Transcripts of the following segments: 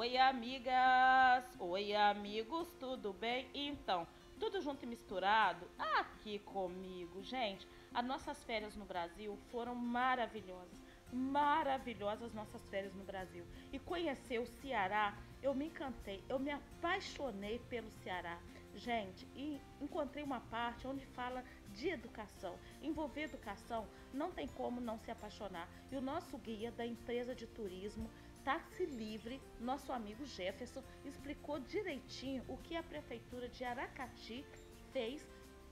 Oi, amigas! Oi, amigos, tudo bem? Então, tudo junto e misturado aqui comigo. Gente, as nossas férias no Brasil foram maravilhosas. Maravilhosas nossas férias no Brasil. E conhecer o Ceará, eu me encantei, eu me apaixonei pelo Ceará. Gente, e encontrei uma parte onde fala de educação. Envolver educação não tem como não se apaixonar. E o nosso guia da empresa de turismo Táxi Livre, nosso amigo Jefferson, explicou direitinho o que a Prefeitura de Aracati fez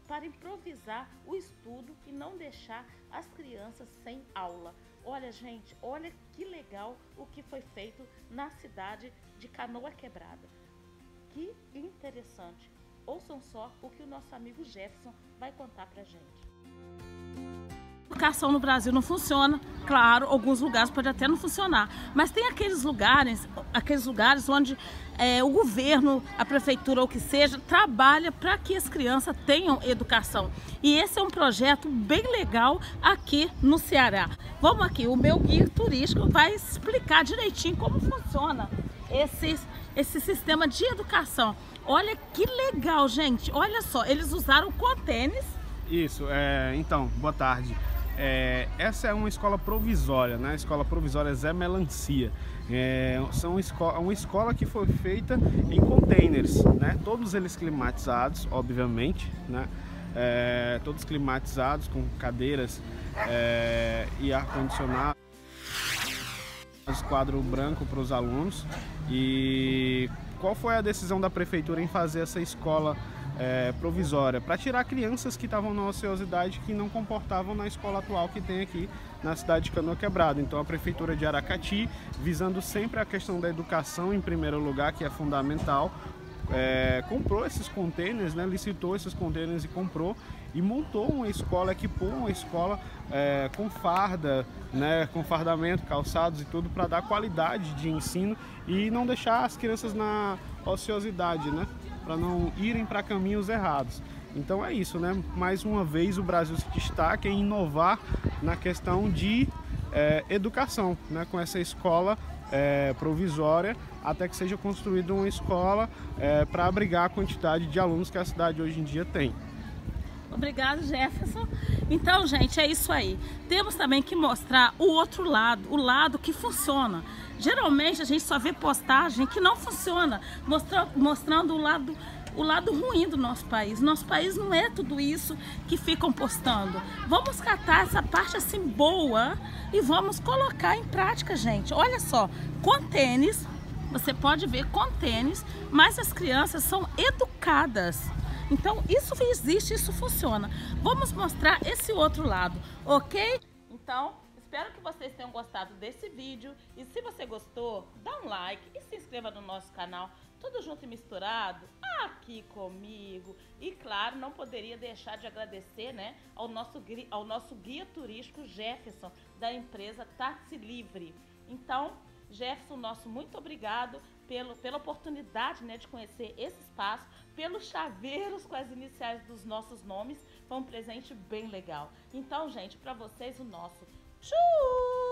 para improvisar o estudo e não deixar as crianças sem aula. Olha, gente, olha que legal o que foi feito na cidade de Canoa Quebrada. Que interessante. Ouçam só o que o nosso amigo Jefferson vai contar pra gente educação no Brasil não funciona. Claro, alguns lugares pode até não funcionar, mas tem aqueles lugares, aqueles lugares onde é, o governo, a prefeitura ou que seja, trabalha para que as crianças tenham educação. E esse é um projeto bem legal aqui no Ceará. Vamos aqui, o meu guia turístico vai explicar direitinho como funciona esse, esse sistema de educação. Olha que legal, gente. Olha só, eles usaram contêineres. Isso, é, então, boa tarde. É, essa é uma escola provisória, né? A escola provisória Zé Melancia. É são escola, uma escola que foi feita em containers, né? Todos eles climatizados, obviamente, né? É, todos climatizados com cadeiras é, e ar condicionado. Quadro branco para os alunos. E qual foi a decisão da prefeitura em fazer essa escola é, provisória para tirar crianças que estavam na ociosidade que não comportavam na escola atual que tem aqui na cidade de Canoa Quebrada. Então a prefeitura de Aracati, visando sempre a questão da educação em primeiro lugar, que é fundamental, é, comprou esses contêineres, né, licitou esses contêineres e comprou e montou uma escola, equipou uma escola é, com farda, né, com fardamento, calçados e tudo para dar qualidade de ensino e não deixar as crianças na ociosidade, né? para não irem para caminhos errados. Então é isso, né? Mais uma vez o Brasil se destaca em inovar na questão de é, educação, né? Com essa escola é, provisória até que seja construída uma escola é, para abrigar a quantidade de alunos que a cidade hoje em dia tem. Obrigado, Jefferson. Então, gente, é isso aí. Temos também que mostrar o outro lado, o lado que funciona. Geralmente a gente só vê postagem que não funciona, mostrando, mostrando o lado o lado ruim do nosso país. Nosso país não é tudo isso que ficam postando. Vamos catar essa parte assim boa e vamos colocar em prática, gente. Olha só, com tênis, você pode ver com tênis, mas as crianças são educadas. Então, isso existe, isso funciona. Vamos mostrar esse outro lado, ok? Então, espero que vocês tenham gostado desse vídeo. E se você gostou, dá um like e se inscreva no nosso canal. Tudo junto e misturado aqui comigo. E claro, não poderia deixar de agradecer né, ao, nosso, ao nosso guia turístico Jefferson, da empresa Táxi Livre. Então, Jefferson, nosso muito obrigado pelo, pela oportunidade né, de conhecer esse espaço, pelos chaveiros com as iniciais dos nossos nomes. Foi um presente bem legal. Então, gente, para vocês o nosso tchau!